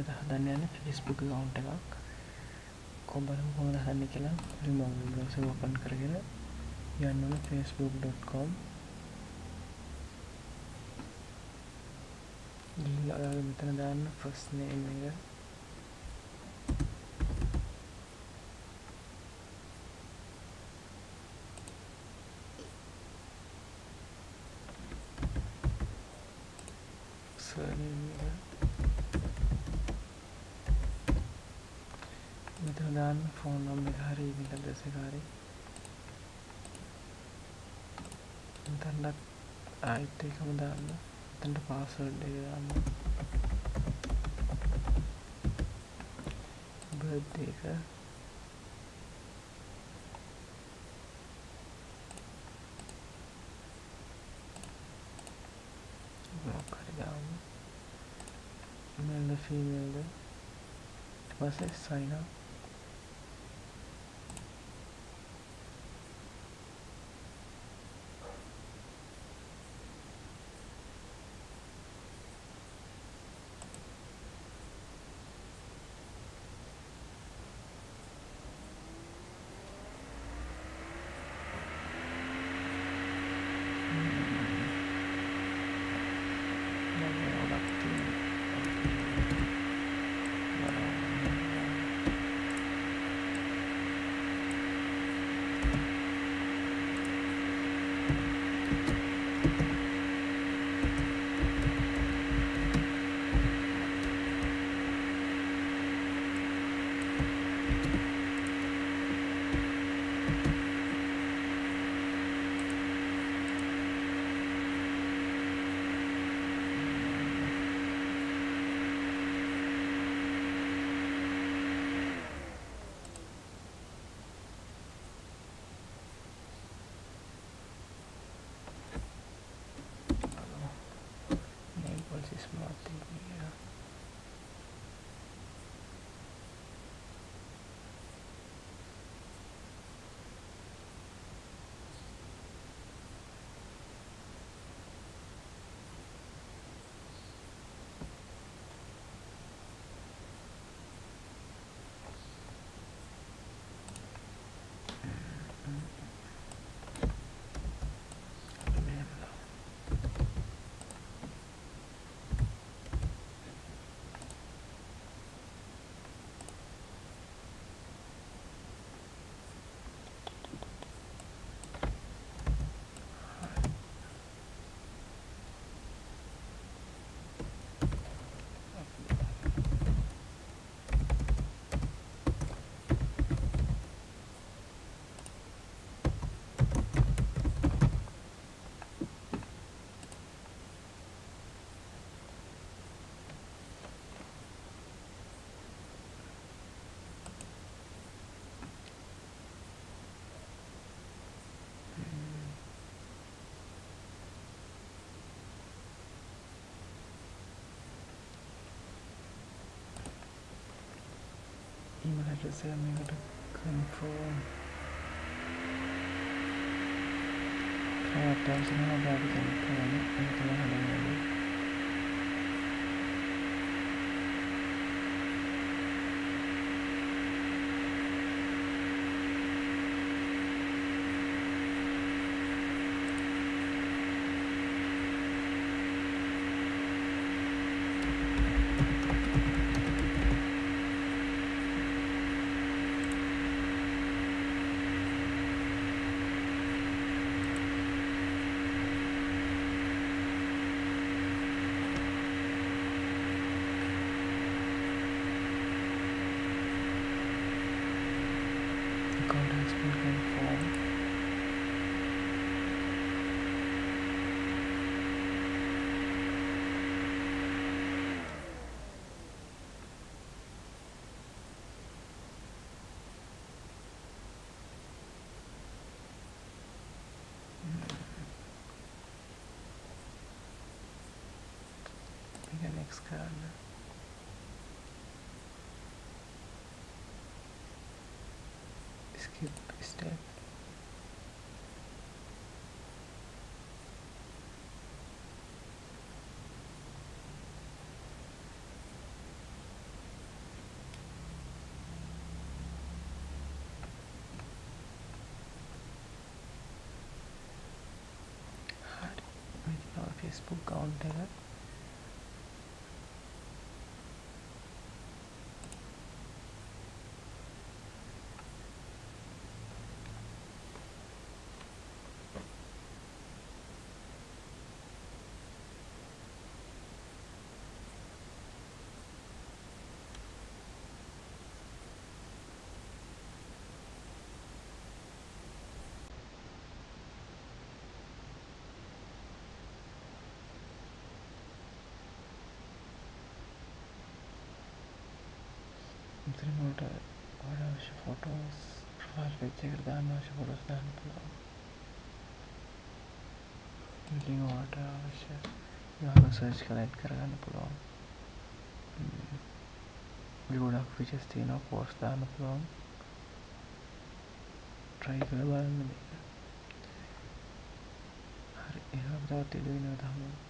අද හදන්න යන ෆිස්බුක් කවුන්ට එකක්. කොබල හොද හන්න කියලා රිමෝග බ්‍රස ඕපන් කරගෙන යන්නන ෆස්බුක්.කොම් ගිල්ල මෙතන දාන්න ෆස්නේ එක. මෙතන දාන්න ෆෝන් නම්බර් එක හරි ඊමේල් ඇඩ්‍රස් එක හරි. මෙතනත් ආයිත් එකම දාන්න. මෙතනට පාස්වර්ඩ් එක දාන්න. බර්ත්ඩේ එක. මොකක් හරි දාන්න. මෙල්ද ෆීමේල්ද ඊට පස්සේ sign up. just had me with a control. Kayak terus ini ada bikin kayak ini, ini your next card. Skip a step. Facebook counter මෙතනකොට ඔයාට අවශ්‍ය ෆොටෝස් ප්‍රොෆයිල් පේජ් එකට දාන්න අවශ්‍ය ෆොටෝස් දාන්න පුළුවන්. ඉතින් ඔයාට අවශ්‍ය යාම සර්ච් කරලා ඇඩ් කරගන්න පුළුවන්. ගොඩක් ෆීචර්ස් තියෙනවා පෝස්ට් දාන්න පුළුවන්. try කරලා බලන්න මේක. හරි එහෙනම් තවත් ඉදිරියට යනවා